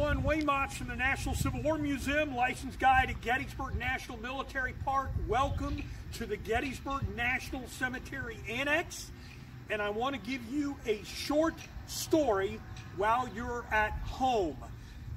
everyone. Wayne Motts from the National Civil War Museum, licensed guide at Gettysburg National Military Park. Welcome to the Gettysburg National Cemetery Annex. And I want to give you a short story while you're at home.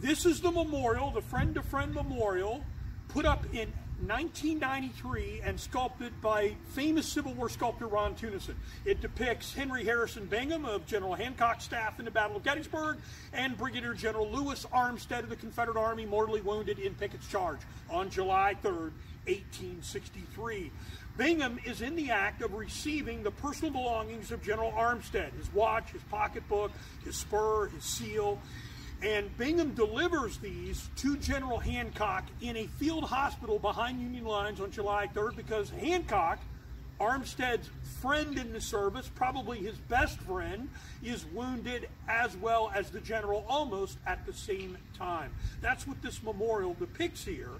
This is the memorial, the Friend to Friend Memorial, put up in 1993 and sculpted by famous Civil War sculptor Ron Tunison. It depicts Henry Harrison Bingham of General Hancock's staff in the Battle of Gettysburg and Brigadier General Lewis Armistead of the Confederate Army mortally wounded in Pickett's charge on July 3, 1863. Bingham is in the act of receiving the personal belongings of General Armistead, his watch, his pocketbook, his spur, his seal, and Bingham delivers these to General Hancock in a field hospital behind Union lines on July 3rd because Hancock, Armistead's friend in the service, probably his best friend, is wounded as well as the general almost at the same time. That's what this memorial depicts here.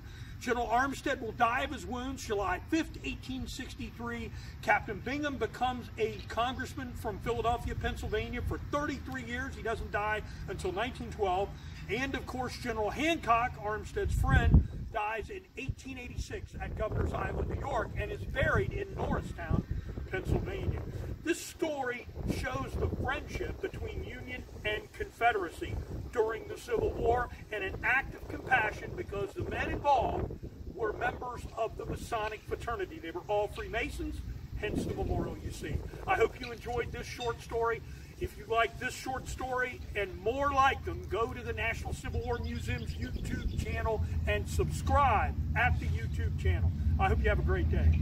General Armistead will die of his wounds July 5th, 1863. Captain Bingham becomes a congressman from Philadelphia, Pennsylvania for 33 years. He doesn't die until 1912. And of course, General Hancock, Armistead's friend, dies in 1886 at Governor's Island, New York, and is buried in Norristown, Pennsylvania. This story the Civil War and an act of compassion because the men involved were members of the Masonic fraternity. They were all Freemasons, hence the memorial you see. I hope you enjoyed this short story. If you like this short story and more like them, go to the National Civil War Museum's YouTube channel and subscribe at the YouTube channel. I hope you have a great day.